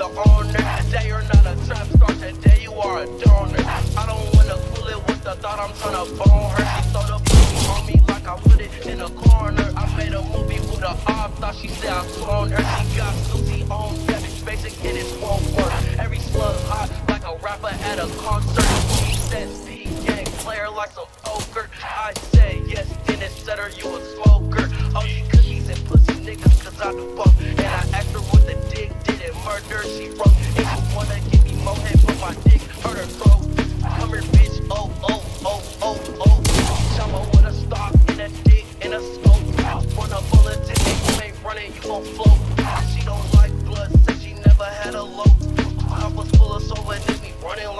the owner? Today you're not a trap star, today you are a donor. I don't wanna fool it with the thought I'm tryna bone her. She the pussy on me like I put it in a corner. I made a movie with a op, thought she said I cloned her. She got Susie on savage, basic, and it won't work. Every slug hot like a rapper at a concert. She says P gang player like some poker. I say yes, it said her you a smoker. Oh, you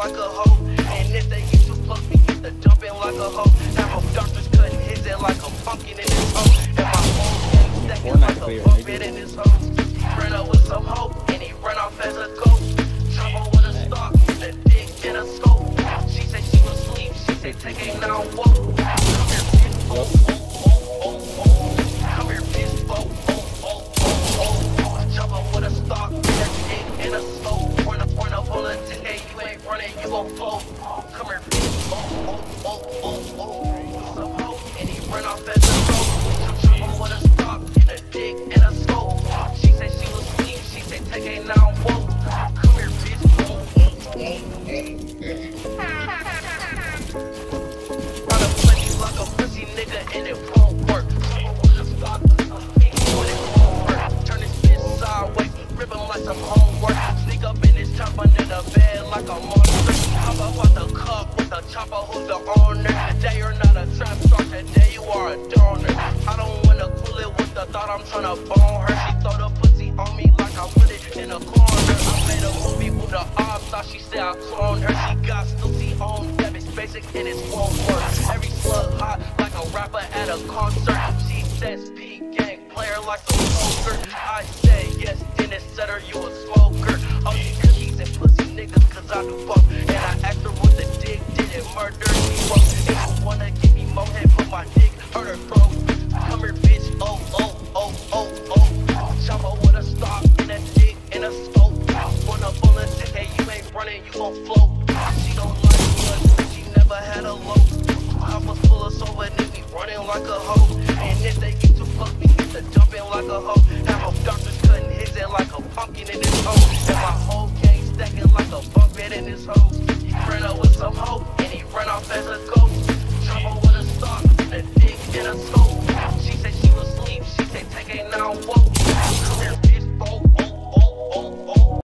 like a hoe. And if they get too close, we get to jumping like a hoe. Now my doctor's cutting his head like a pumpkin in his hoe. And my whole stacking like a bumpet in his hoe. Ran up with some hope and he ran off as a ghost. Trouble with a stock, a dick and a scope. She said she was asleep, she said take a now walk. Come I'm tryna bone her. I made a movie with the op, thought she said I cloned her. She got Stussy on debit, basic, and it won't work. Every slug hot like a rapper at a concert. She says P gang player like some poker. I say yes, then it said her you a smoker. Oh, you cookies and pussy niggas, cause I do both. And I asked her what the dick did it murder. She wrote, if you wanna give me more head, put my dick, hurt her throat. his hoe. He ran up with some hoe, and he ran off as a ghost. Trouble with a star, a dick, and a scope. She said she was asleep, she said take it now, whoa.